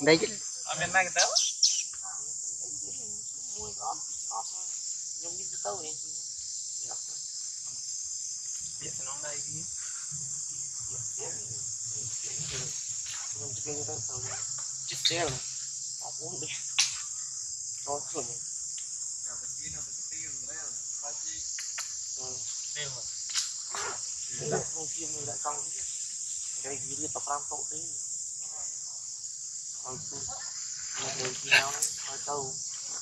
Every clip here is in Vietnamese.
đây chứ. Ở bên này cái tớ. Biết nó đây đi. chết xéo rồi bỏ bốn đi cho thường đã không kia mình đã căng cái gì đi tập ram tổ thế còn tu một người khi nào đấy ở đâu cầm một bay một đi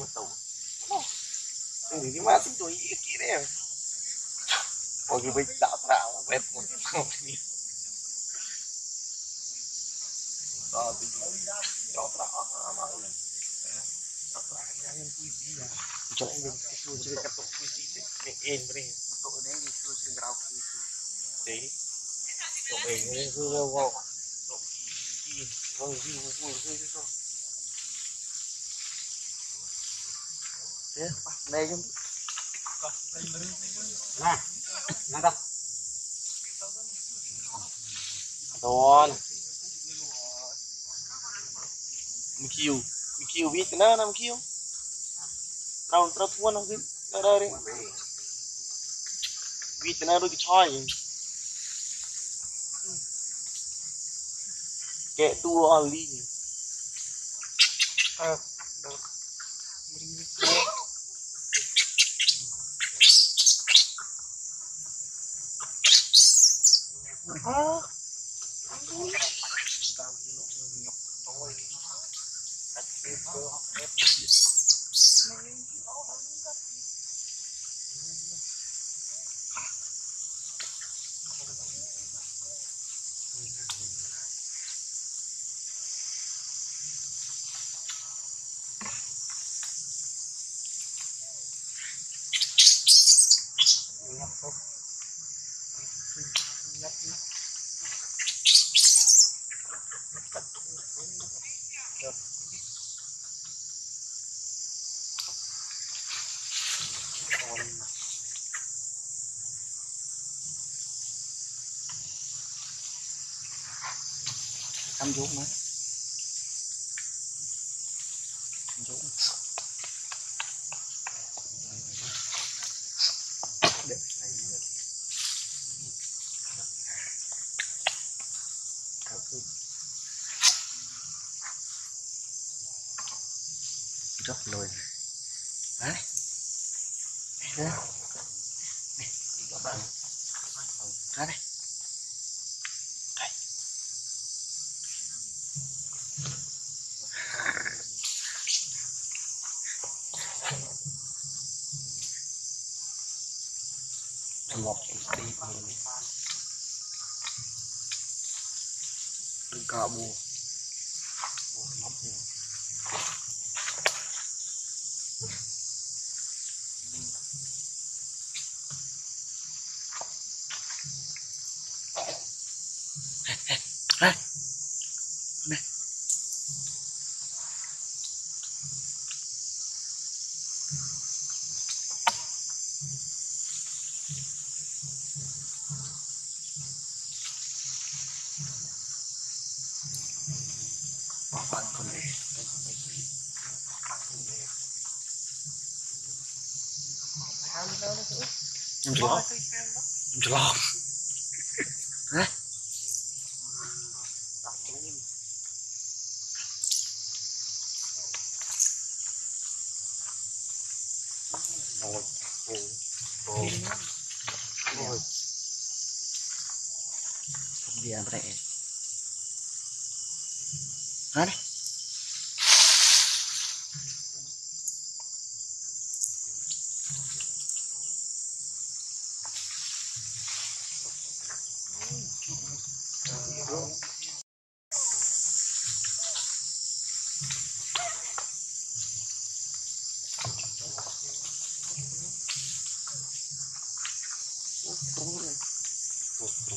mà tàu cái gì mà chúng tôi ý kia đấy có gì bây tạo tạo quét một cái không đi đó thì cho tạo mà cho tạo yang puisi ya cho anh mình cái số chơi cắt tụng puisi cái em cái này tụng đấy thì số rau grau puisi đấy tụng ấy cái số lâu lâu tụng gì vâng gì vui vui chứ không thế này chúng nè nè đâu Tuan. Mikiu. Mikiu biết nó năm kiu. Rau trâu thua nó biết. Nó đây. beat another guitar. Get two only. Uh, Ah. Cắm dũng mới Cắm dũng. Để này được. Thở cứ. Rất lồi. Đấy. Đây. Đây. Này, các bạn. Ra đây. Đây một đi bằng đừng cọ bùa bùa lắm nhiều Đây. Đây. Menjelok. Menjelok. Hah? Ya. outro.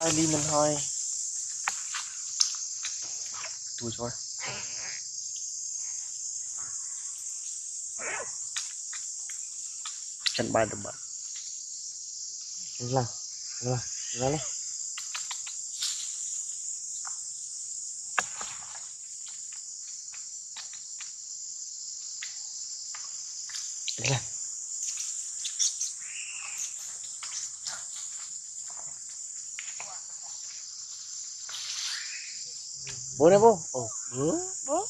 hai ly mình hai? Tôi thôi. Chân bay được bạn. Đúng là, đúng là, đúng là. Bố nè bố. Ồ, bố, bố.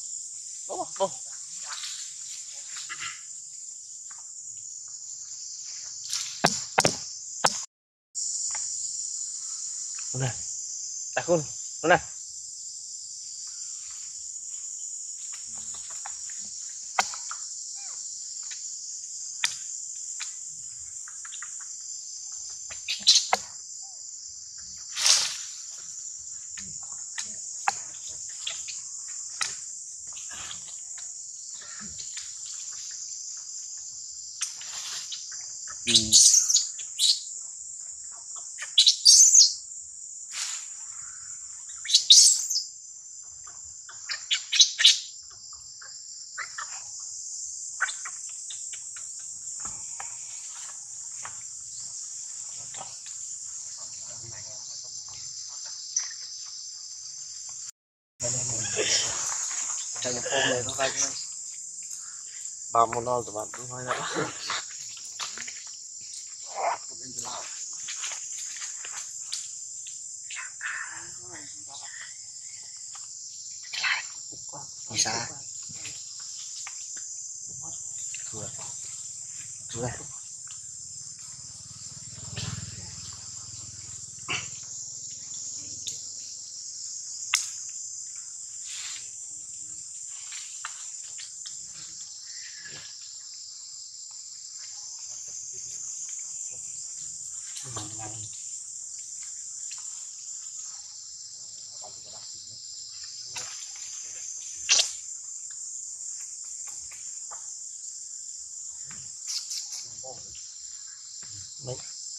Bố, bố. Nè. Takun. Nè. ừ. Đây là khô này nó ra cái ba một đo từ bạn cũng hơi nữa Đi xa Thừa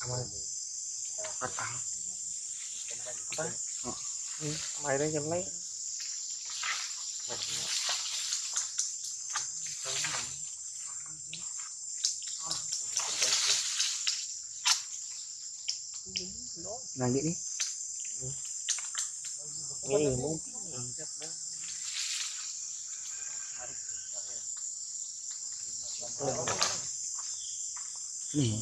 mày. Ờ. Đây chấm lấy. Nàng đi đi. Nghĩ muốn? Nè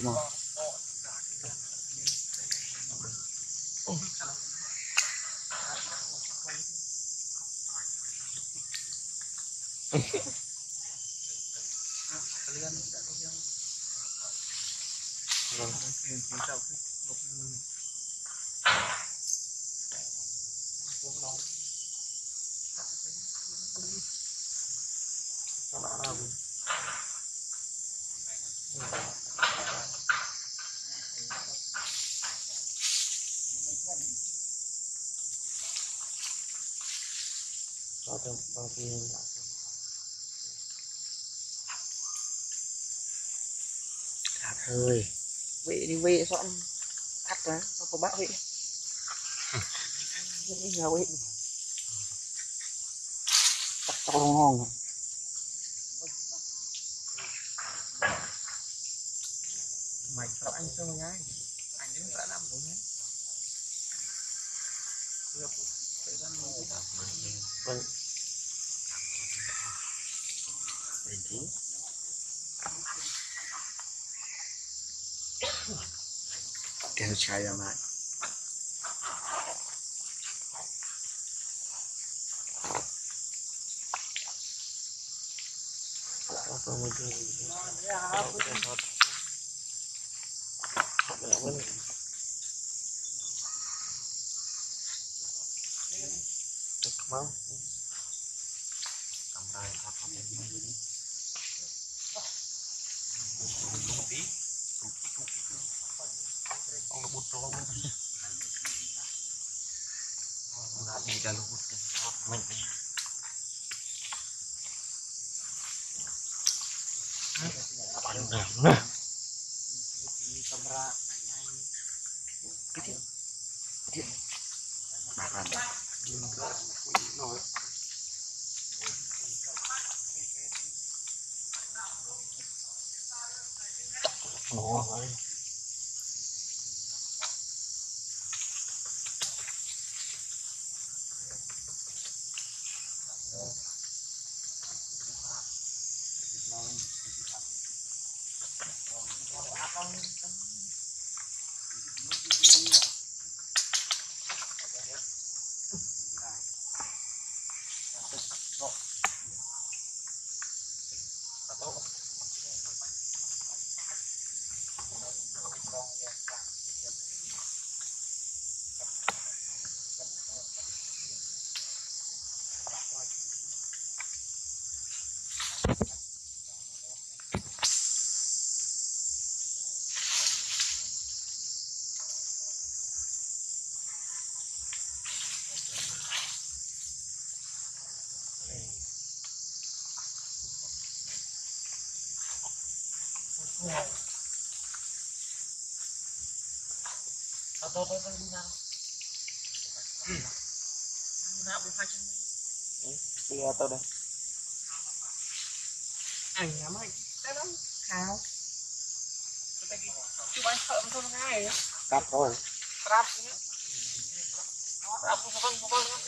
lên đó Đừng chạy Lị ngon nó đã làm cho thêm bao tiền Thả hơi. Vị đi vị soạn Cắt ra Sao có bác vị? Vị nhà vị. Cắt cho ngon ngon mày sao anh sao ngay anh đến cả năm rồi nhé vâng Lên tí Kéo chai ra lại có không mình thì Mẹ vẫn Được máu Cầm tay thắp thắp lên ngay đi Lúc tí Ông nó bút cho ông Đã đi ra lúc Mình Bạc làm Rồi Ngon rồi Tao Ngon. Ra tao đây Ảnh nhắm anh. Đây lắm. Khao. Chú anh sợ không ngay. cắt rồi Trap nhá. Trap không không không không không.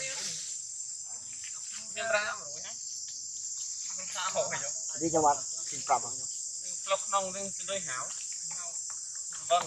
Miếng trap rồi nhá. Không sao rồi nhá. đi cho bạn xin cầm không Lộc nông lên đôi hảo. Vâng.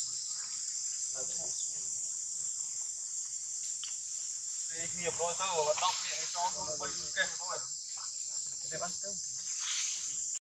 គ្នាព្រោះទៅ10ពាក្យឯងចោលខ្លួន3កេះខ្លួនទេបានទៅ